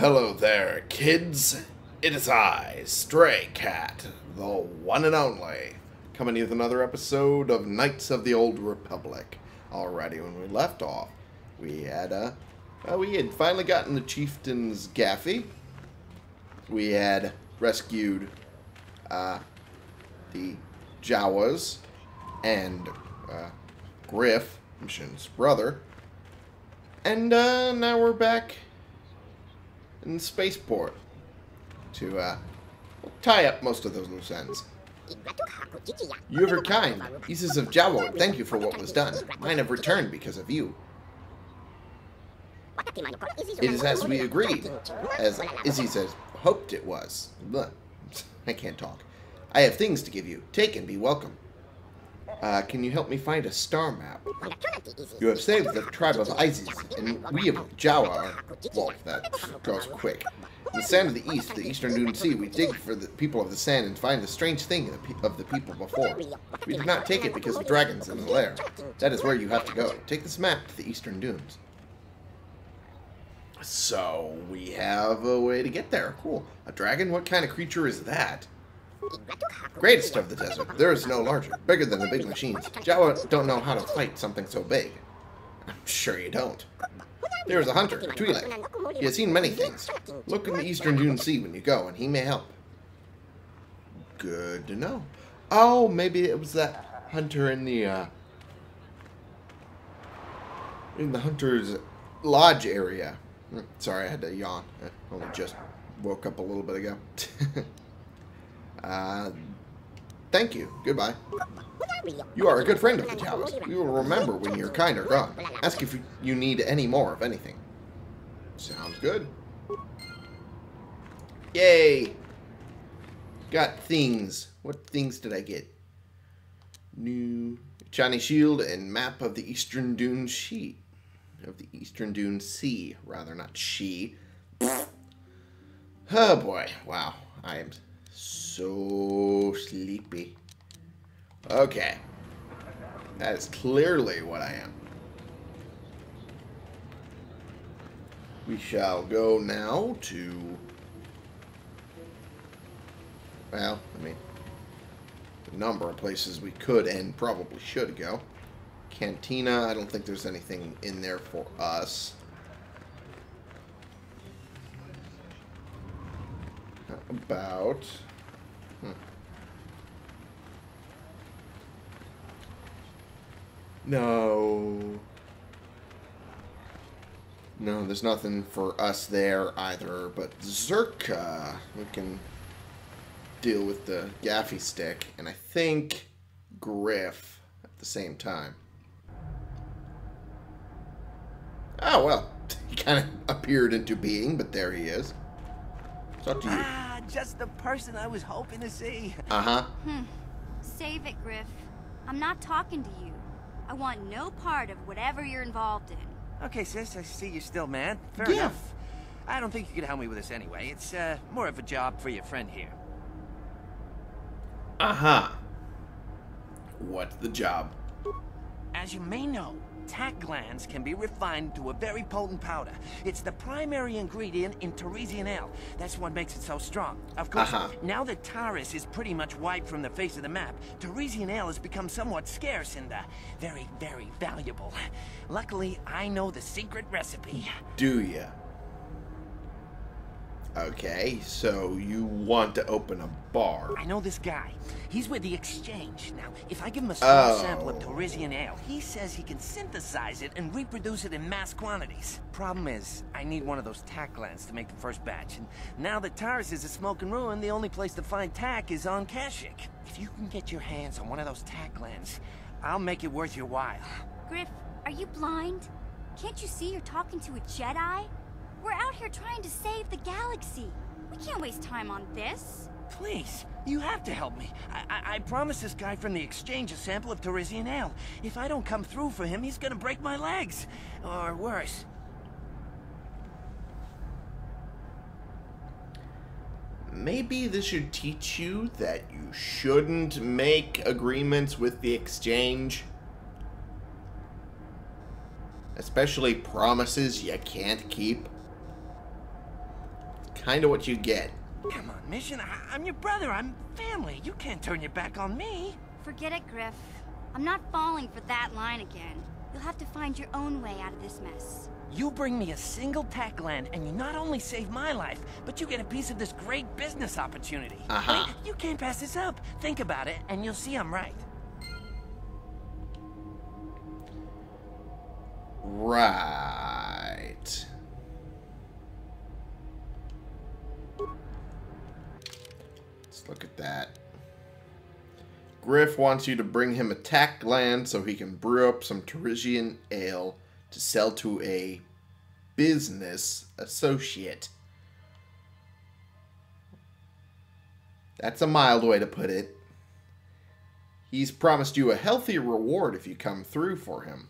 Hello there, kids. It is I, Stray Cat, the one and only, coming with another episode of Knights of the Old Republic. Alrighty, when we left off, we had uh, uh we had finally gotten the chieftain's gaffy. We had rescued uh the Jawas and uh, Griff, Mission's brother. And uh, now we're back in the spaceport to uh, tie up most of those loose ends. You are kind. Iziz of Jawa, thank you for what was done. Mine have returned because of you. It is as we agreed, as Izzy says, hoped it was. Blah. I can't talk. I have things to give you. Take and be welcome. Uh, can you help me find a star map? You have saved the tribe of Iziz, and we of Jawa are... Well, that goes quick. In the sand of the east, the eastern Dune Sea, we dig for the people of the sand and find the strange thing of the people before. We did not take it because of dragons in the lair. That is where you have to go. Take this map to the eastern dunes. So, we have a way to get there. Cool. A dragon? What kind of creature is that? Greatest of the desert. There is no larger, bigger than the big machines. Jawa don't know how to fight something so big. I'm sure you don't. There is a hunter, Twi'lek. He has seen many things. Look in the eastern Dune Sea when you go, and he may help. Good to know. Oh, maybe it was that hunter in the, uh... In the hunter's lodge area. Hmm, sorry, I had to yawn. I only just woke up a little bit ago. Uh, thank you. Goodbye. You are a good friend of the Towers. We will remember when your kind are gone. Ask if you need any more of anything. Sounds good. Yay! Got things. What things did I get? New shiny shield and map of the Eastern Dune sheet. Of the Eastern Dune Sea, rather, not she. Oh boy, wow. I am so sleepy. Okay. That is clearly what I am. We shall go now to... Well, I mean, a number of places we could and probably should go. Cantina, I don't think there's anything in there for us. about... Hmm. No. No, there's nothing for us there either, but Czerka, we can deal with the gaffy stick, and I think Griff at the same time. Oh, well, he kind of appeared into being, but there he is. It's up to you. Just the person I was hoping to see. Uh-huh. Hmm. Save it, Griff. I'm not talking to you. I want no part of whatever you're involved in. Okay, sis, I see you still mad. Fair yeah. enough. I don't think you could help me with this anyway. It's, uh, more of a job for your friend here. Uh-huh. What's the job? As you may know, tach glands can be refined to a very potent powder. It's the primary ingredient in Tarisian ale. That's what makes it so strong. Of course, uh -huh. now that Taris is pretty much wiped from the face of the map, Tarisian ale has become somewhat scarce and uh, very, very valuable. Luckily, I know the secret recipe. Do ya? Okay, so you want to open a bar. I know this guy. He's with the Exchange. Now, if I give him a small oh. sample of Tarisian ale, he says he can synthesize it and reproduce it in mass quantities. Problem is, I need one of those tach glands to make the first batch, and now that Taris is a smoking ruin, the only place to find tack is on Kashyyyk. If you can get your hands on one of those tack glands, I'll make it worth your while. Griff, are you blind? Can't you see you're talking to a Jedi? We're out here trying to save the galaxy. We can't waste time on this. Please, you have to help me. I, I, I promised this guy from the exchange a sample of Tarisian ale. If I don't come through for him, he's gonna break my legs. Or worse. Maybe this should teach you that you shouldn't make agreements with the exchange. Especially promises you can't keep. Kind of what you get. Come on, Mission. I am your brother. I'm family. You can't turn your back on me. Forget it, Griff. I'm not falling for that line again. You'll have to find your own way out of this mess. You bring me a single tach gland, and you not only save my life, but you get a piece of this great business opportunity. Uh-huh. Wait, you can't pass this up. Think about it, and you'll see I'm right. Right. Let's look at that. Griff wants you to bring him a tach gland so he can brew up some Tarisian ale to sell to a business associate. That's a mild way to put it. He's promised you a healthy reward if you come through for him.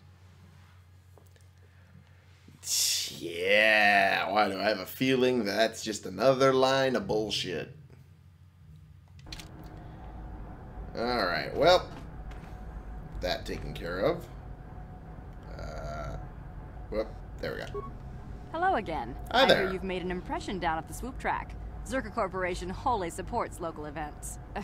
Yeah, why do I have a feeling that's just another line of bullshit? Alright, well, that taken care of. Uh, whoop, there we go. Hello again. Hi I hear you've made an impression down at the swoop track. Czerka Corporation wholly supports local events. Uh,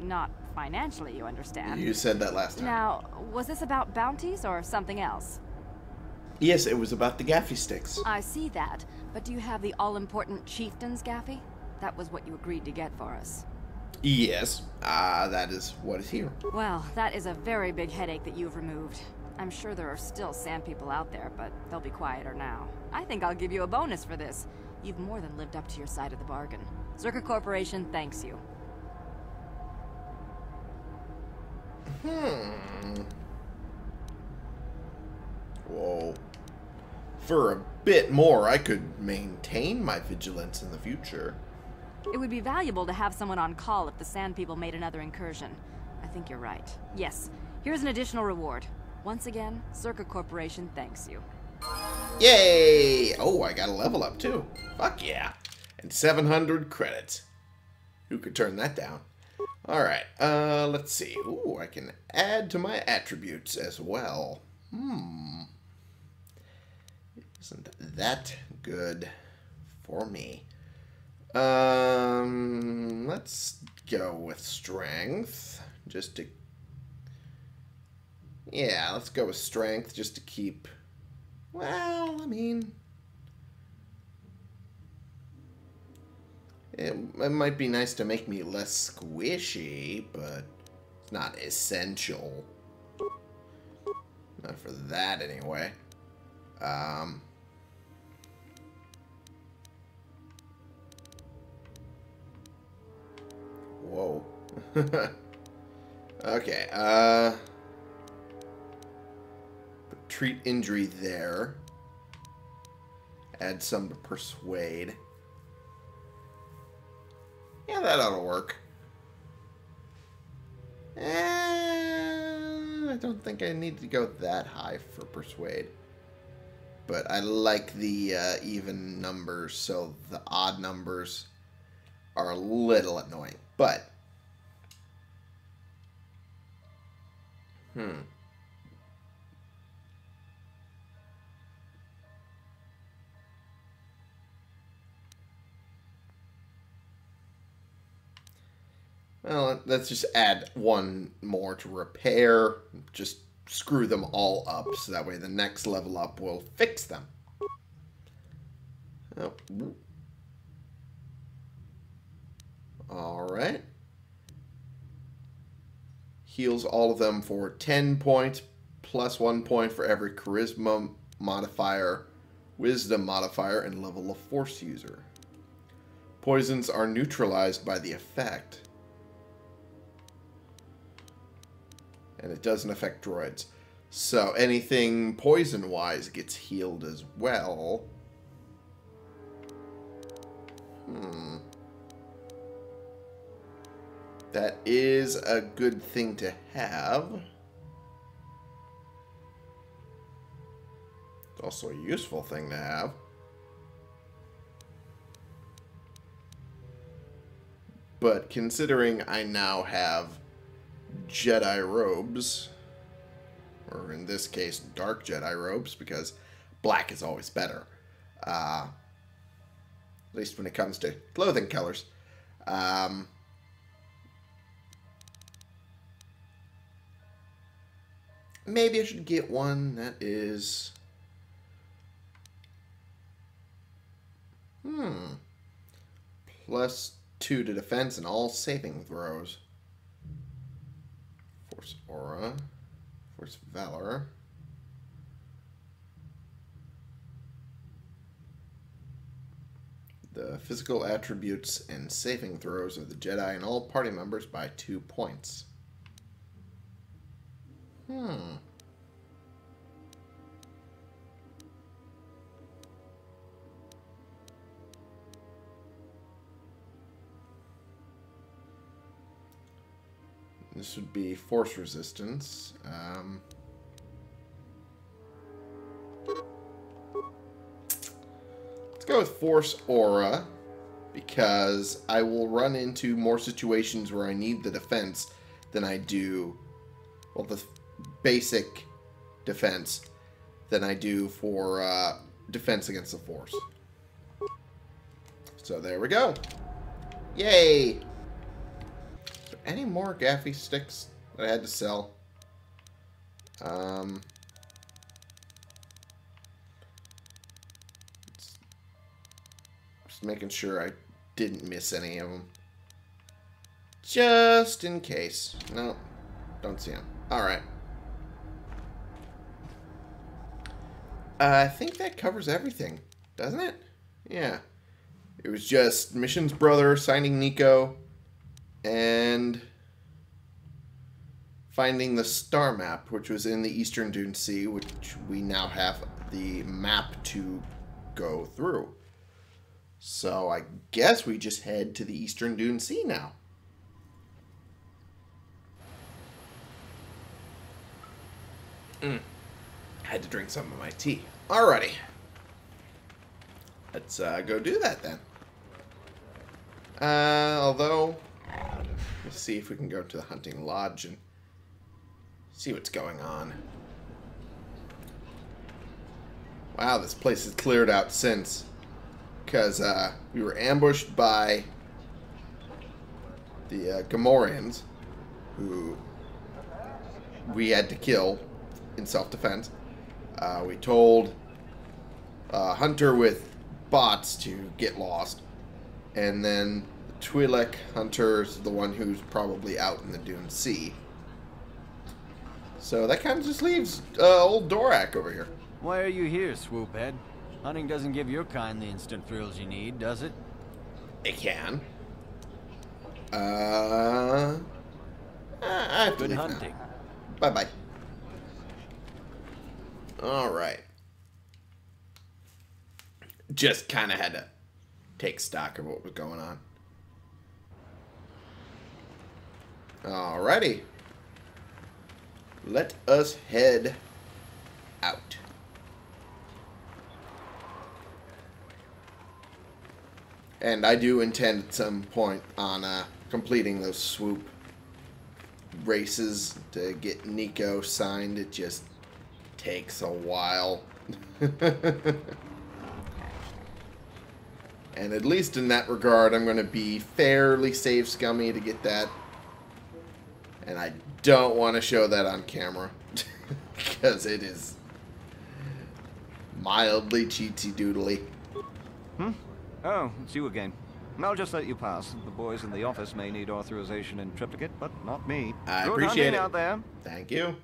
not financially, you understand. You said that last time. Now, was this about bounties or something else? Yes, it was about the gaffy sticks. I see that, but do you have the all-important chieftain's gaffy? That was what you agreed to get for us. Yes, ah, that is what is here. Well, that is a very big headache that you've removed. I'm sure there are still sand people out there, but they'll be quieter now. I think I'll give you a bonus for this. You've more than lived up to your side of the bargain. Czerka Corporation thanks you. Hmm. Whoa. For a bit more, I could maintain my vigilance in the future. It would be valuable to have someone on call if the Sand People made another incursion. I think you're right. Yes, here's an additional reward. Once again, Czerka Corporation thanks you. Yay! Oh, I got a level up too. Fuck yeah. And 700 credits. Who could turn that down? Alright, uh, let's see. Ooh, I can add to my attributes as well. Hmm. Isn't that good for me? Um, let's go with strength. Just to... Yeah, let's go with strength just to keep... Well, I mean... It, it might be nice to make me less squishy, but it's not essential. Not for that, anyway. Um... Whoa. okay, uh... Treat injury there. Add some to persuade. Yeah, that ought to work. Eh, I don't think I need to go that high for persuade. But I like the uh, even numbers, so the odd numbers are a little annoying. But, hmm. Well, let's just add one more to repair. Just screw them all up so that way the next level up will fix them. Oh. Alright. Heals all of them for 10 points, plus 1 point for every charisma modifier, wisdom modifier, and level of force user. Poisons are neutralized by the effect. and it doesn't affect droids. So anything poison-wise gets healed as well. Hmm. That is a good thing to have. It's also a useful thing to have. But considering I now have Jedi robes, or in this case, dark Jedi robes, because black is always better. Uh, At least when it comes to clothing colors. Um, maybe I should get one that is. Hmm. Plus two to defense and all saving throws. Force Aura. Force Valor. The physical attributes and saving throws of the Jedi and all party members by two points. Hmm. This would be force resistance. Um, let's go with force aura because I will run into more situations where I need the defense than I do, well, the basic defense than I do for uh, defense against the force. So there we go. Yay! any more Gaffy sticks that I had to sell? Um, just making sure I didn't miss any of them. Just in case. No, don't see them. Alright. Uh, I think that covers everything, doesn't it? Yeah. It was just Mission's brother signing Nico and finding the star map, which was in the Eastern Dune Sea, which we now have the map to go through. So I guess we just head to the Eastern Dune Sea now. Mm. I Had to drink some of my tea. Alrighty. Let's uh, go do that then. Uh, although, let's see if we can go to the hunting lodge and see what's going on. Wow, this place has cleared out since. Because uh, we were ambushed by the uh, who we had to kill in self-defense. Uh, we told uh, Hunter with bots to get lost. And then the Twi'lek Hunter's the one who's probably out in the Dune Sea. So that kind of just leaves uh, old Dorak over here. Why are you here, Swoophead? Hunting doesn't give your kind the instant thrills you need, does it? It can. Uh, I have to Good hunting. Bye bye. All right. Just kind of had to take stock of what was going on. Alrighty. Let us head out. And I do intend at some point on uh, completing those swoop races to get Nico signed. It just takes a while. and at least in that regard, I'm going to be fairly safe scummy to get that. And I don't want to show that on camera. Because it is mildly cheatsy doodly. Hmm? Oh, it's you again. I'll just let you pass. The boys in the office may need authorization in triplicate, but not me. I Good appreciate it. out there. Thank you.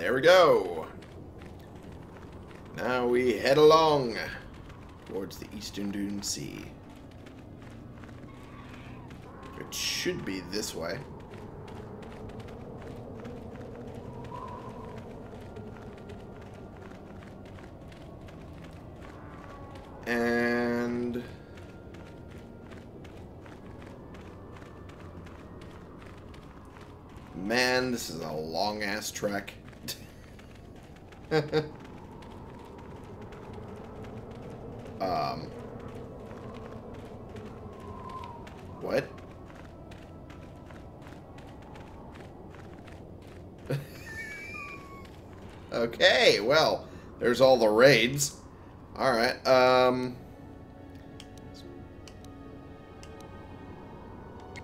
There we go. Now we head along towards the Eastern Dune Sea. It should be this way. And man, this is a long ass trek. um What? okay, well, there's all the raids. Alright, um...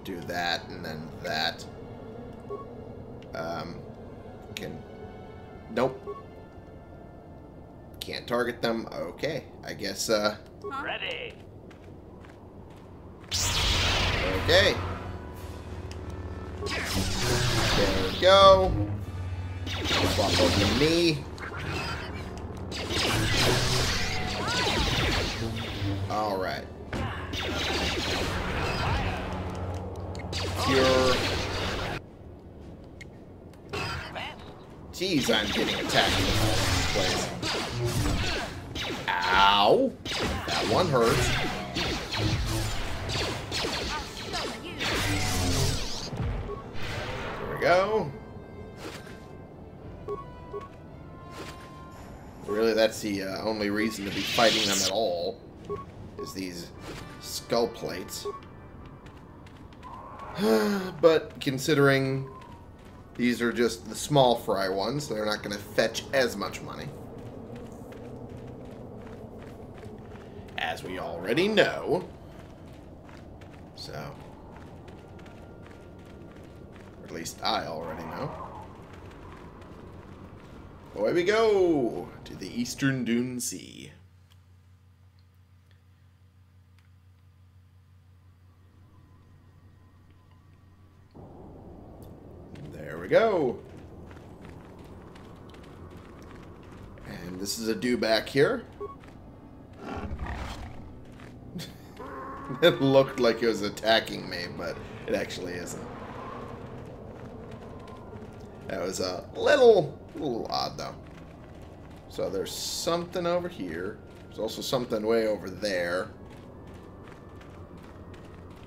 Do that, and then that. Target them. Okay, I guess, uh... Ready. Okay. There we go. Swap over to me. Alright. Cure. Jeez, I'm getting attacked from all over the place. Ow! That one hurts. There we go. Really, that's the uh, only reason to be fighting them at all, is these skull plates. but considering these are just the small fry ones, they're not going to fetch as much money. As we already know. So. Or at least I already know. Away we go to the Eastern Dune Sea. There we go. And this is a do back here. it looked like it was attacking me, but it actually isn't. That was a little, little odd, though. So there's something over here. There's also something way over there.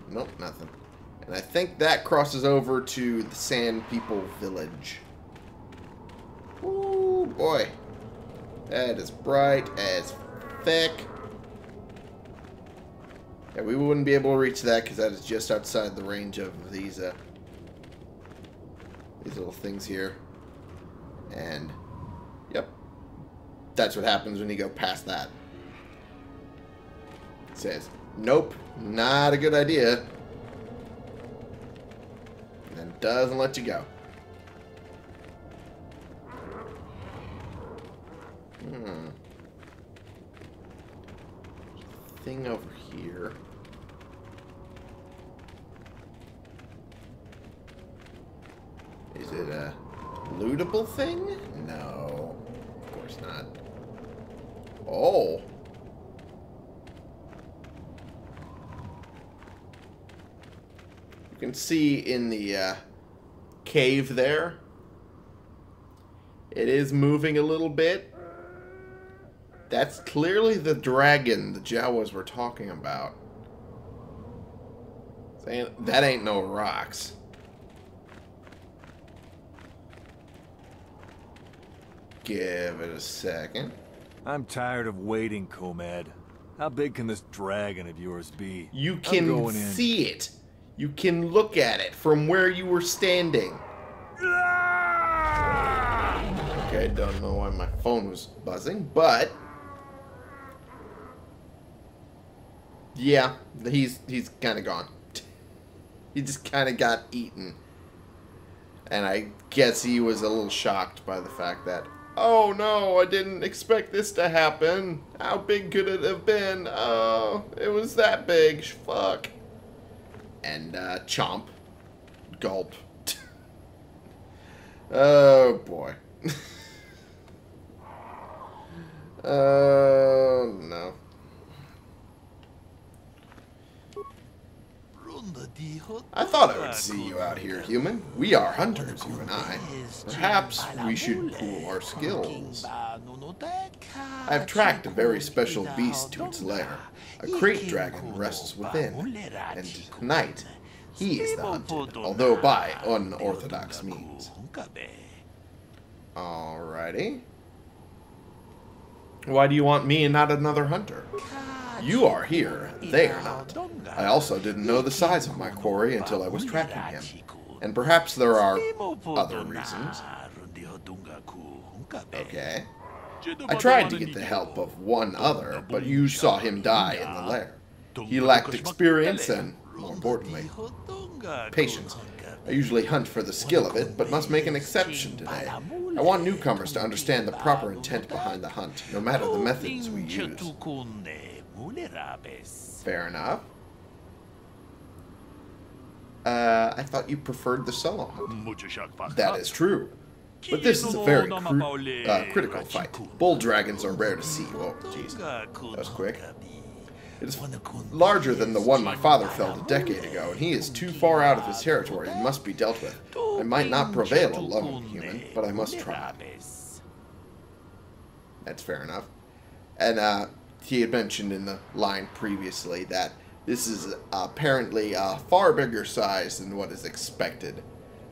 Nope, nothing. And I think that crosses over to the Sand People Village. Ooh, boy. That is bright as thick. We wouldn't be able to reach that because that is just outside the range of these, uh, these little things here. And, yep. That's what happens when you go past that. It says, nope, not a good idea. And then doesn't let you go. Hmm. Thing over here. Is it a lootable thing? No, of course not. Oh. You can see in the uh, cave there, it is moving a little bit. That's clearly the dragon the Jawas were talking about. That ain't no rocks. Give it a second. I'm tired of waiting, Komad. How big can this dragon of yours be? You can see it. You can look at it from where you were standing. Okay, I don't know why my phone was buzzing, but yeah, he's he's kind of gone. he just kind of got eaten, and I guess he was a little shocked by the fact that oh no, I didn't expect this to happen. How big could it have been? Oh, it was that big. Fuck. And uh, chomp, gulp. oh boy. Oh, no. I thought I would see you out here, human. We are hunters, you and I. Perhaps we should pool our skills. I've tracked a very special beast to its lair. A Krayt dragon rests within, and tonight he is the hunted, although by unorthodox means. Alrighty. Why do you want me and not another hunter? Ah, you are here, they are not. I also didn't know the size of my quarry until I was tracking him. And perhaps there are other reasons. Okay. I tried to get the help of one other, but you saw him die in the lair. He lacked experience and, more importantly, patience. I usually hunt for the skill of it, but must make an exception today. I want newcomers to understand the proper intent behind the hunt, no matter the methods we use. Fair enough. Uh, I thought you preferred the solo hunt. That is true. But this is a very uh, critical fight. Bull dragons are rare to see. Oh, jeez. That was quick. It is larger than the one my father felled a decade ago, and he is too far out of his territory and must be dealt with. I might not prevail alone, human, but I must try. That's fair enough. And uh, he had mentioned in the line previously that this is apparently a far bigger size than what is expected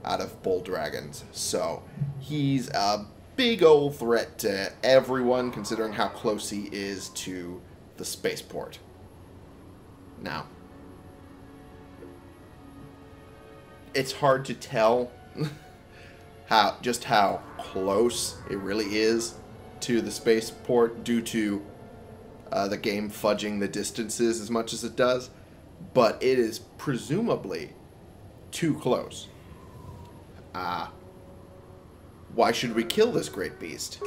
out of bull dragons. So he's a big old threat to everyone, considering how close he is to the spaceport. Now, it's hard to tell how just how close it really is to the spaceport due to uh, the game fudging the distances as much as it does, but it is presumably too close. Ah. Why should we kill this great beast?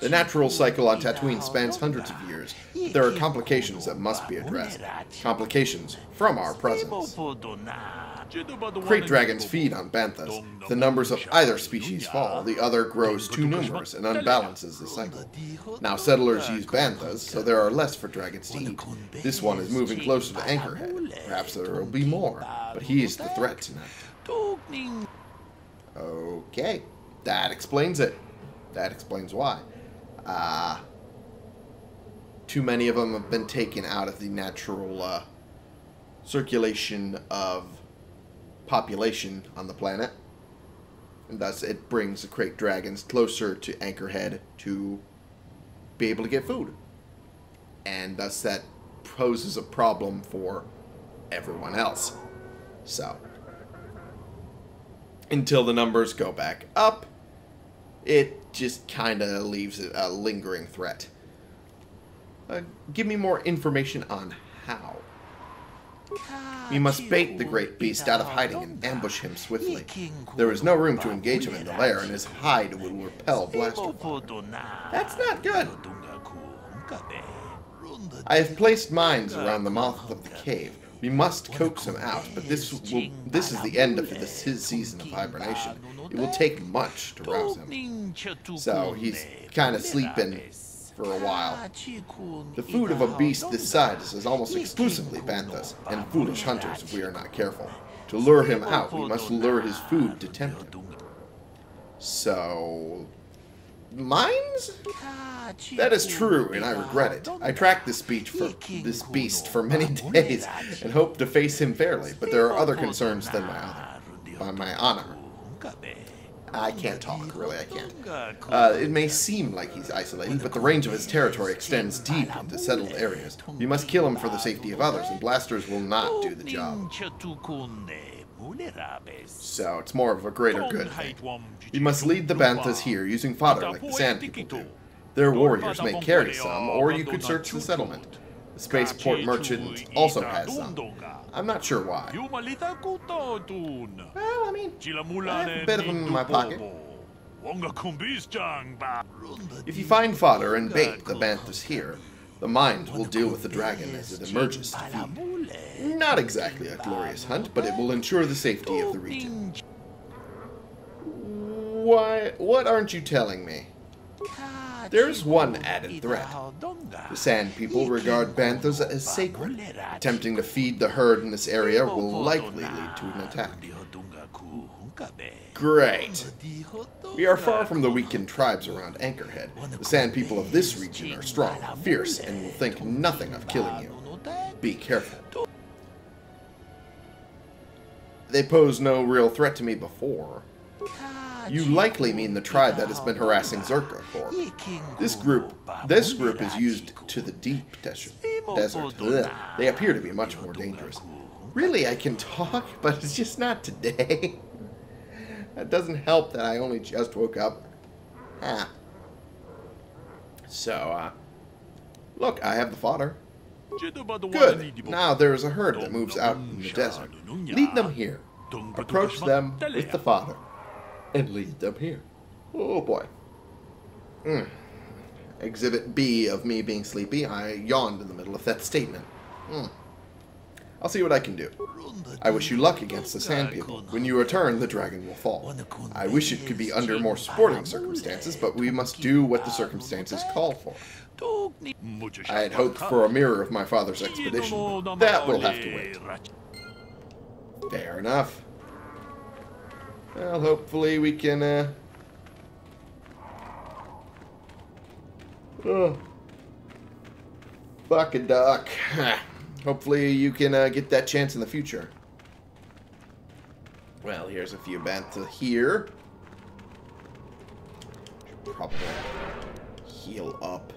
The natural cycle on Tatooine spans hundreds of years, but there are complications that must be addressed. Complications from our presence. Krayt dragons feed on banthas. The numbers of either species fall, the other grows too numerous and unbalances the cycle. Now settlers use banthas, so there are less for dragons to eat. This one is moving closer to Anchorhead. Perhaps there will be more, but he is the threat tonight. Okay, that explains it. That explains why. Uh, too many of them have been taken out of the natural uh, circulation of population on the planet. And thus it brings the Krayt Dragons closer to Anchorhead to be able to get food. And thus that poses a problem for everyone else. So, until the numbers go back up, it just kind of leaves it a lingering threat. Uh, give me more information on how. We must bait the great beast out of hiding and ambush him swiftly. There is no room to engage him in the lair, and his hide will repel blaster fire. That's not good. I have placed mines around the mouth of the cave. We must coax him out, but this will this is the end of this, his season of hibernation. It will take much to rouse him. So he's kind of sleeping for a while. The food of a beast this size is almost exclusively banthas and foolish hunters if we are not careful. To lure him out, we must lure his food to tempt him. So, mines? That is true, and I regret it. I tracked this beach for this beast for many days and hoped to face him fairly, but there are other concerns than my honor. By my honor. I can't talk, really, I can't. Uh, it may seem like he's isolated, but the range of his territory extends deep into settled areas. We must kill him for the safety of others, and blasters will not do the job. So, it's more of a greater good thing. We must lead the Banthas here using fodder like the Sand People do. Their warriors may carry some, or you could search the settlement. The spaceport merchant also has some. I'm not sure why. Well, I mean, I have a bit of them in my pocket. If you find fodder and bait the Banthas here, the mind will deal with the dragon as it emerges to feed. Not exactly a glorious hunt, but it will ensure the safety of the region. Why, what aren't you telling me? There's one added threat. The Sand People regard Banthas as sacred. Attempting to feed the herd in this area will likely lead to an attack. Great. We are far from the weakened tribes around Anchorhead. The Sand People of this region are strong, fierce, and will think nothing of killing you. Be careful. They pose no real threat to me before. You likely mean the tribe that has been harassing Czerka Corp. This group, this group is used to the deep desert. Desert. Ugh. They appear to be much more dangerous. Really, I can talk, but it's just not today. That doesn't help that I only just woke up. Ah. So, uh, look, I have the fodder. Good. Now there is a herd that moves out in the desert. Lead them here. Approach them with the fodder. And lead them here. Oh boy. Mm. Exhibit B of me being sleepy, I yawned in the middle of that statement. Mm. I'll see what I can do. I wish you luck against the Sand People. When you return, the dragon will fall. I wish it could be under more sporting circumstances, but we must do what the circumstances call for. I had hoped for a mirror of my father's expedition. That will have to wait. Fair enough. Well, hopefully we can, uh... Oh. Fuck a duck. Hopefully you can uh, get that chance in the future. Well, here's a few bantha here. Probably heal up.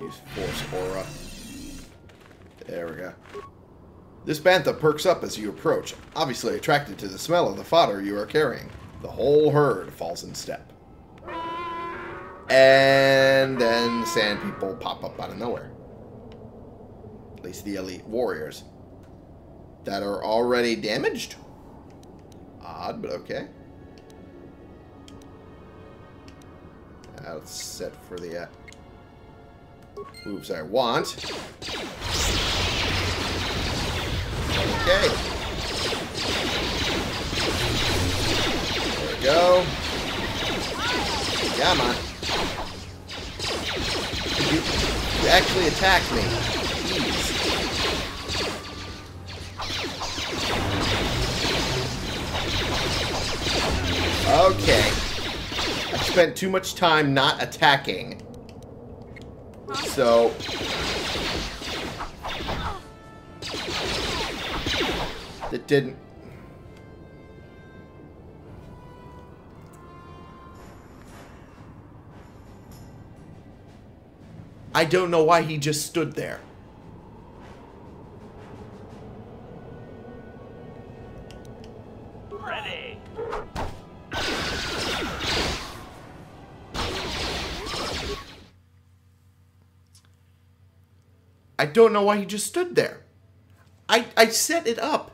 Use Force Aura. There we go. This bantha perks up as you approach, obviously attracted to the smell of the fodder you are carrying. The whole herd falls in step. And then sand people pop up out of nowhere. At least the elite warriors. That are already damaged? Odd, but okay. That's set for the uh, moves I want. Okay. There we go. Come on. You, you actually attacked me. Jeez. Okay. I spent too much time not attacking. So... That didn't... I don't know why he just stood there. Ready. I don't know why he just stood there. I, I set it up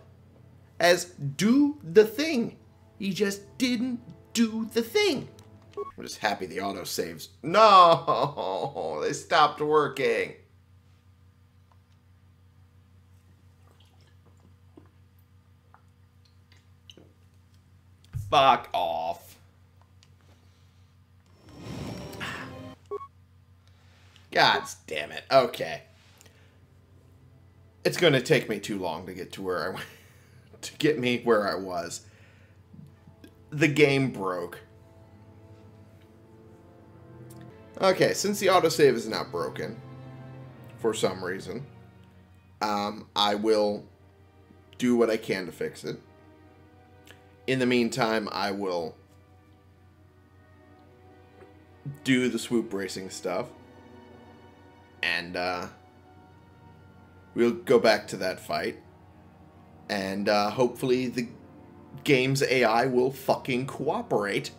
as do the thing. He just didn't do the thing. I'm just happy the auto saves. No, they stopped working. Fuck off. God damn it. Okay. It's going to take me too long to get to where I went. To get me where I was. The game broke. Okay, since the autosave is not broken, for some reason, um, I will do what I can to fix it. In the meantime, I will do the swoop racing stuff. And, uh, we'll go back to that fight. And, uh, hopefully the game's AI will fucking cooperate.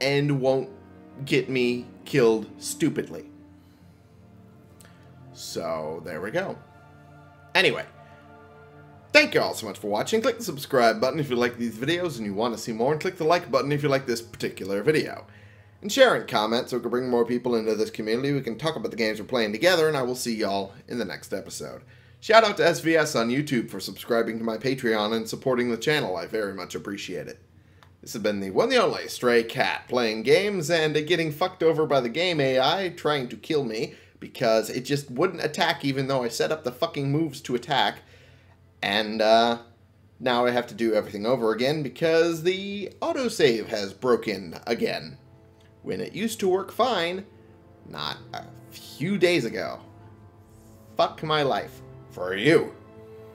And won't get me killed stupidly. So, there we go. Anyway, thank you all so much for watching. Click the subscribe button if you like these videos and you want to see more, and click the like button if you like this particular video. And share and comment so we can bring more people into this community. We can talk about the games we're playing together, and I will see y'all in the next episode. Shout out to SVS on YouTube for subscribing to my Patreon and supporting the channel. I very much appreciate it. This has been the one and only Stray Cat playing games and getting fucked over by the game AI trying to kill me because it just wouldn't attack even though I set up the fucking moves to attack. And uh, now I have to do everything over again because the autosave has broken again. When it used to work fine, not a few days ago. Fuck my life for you.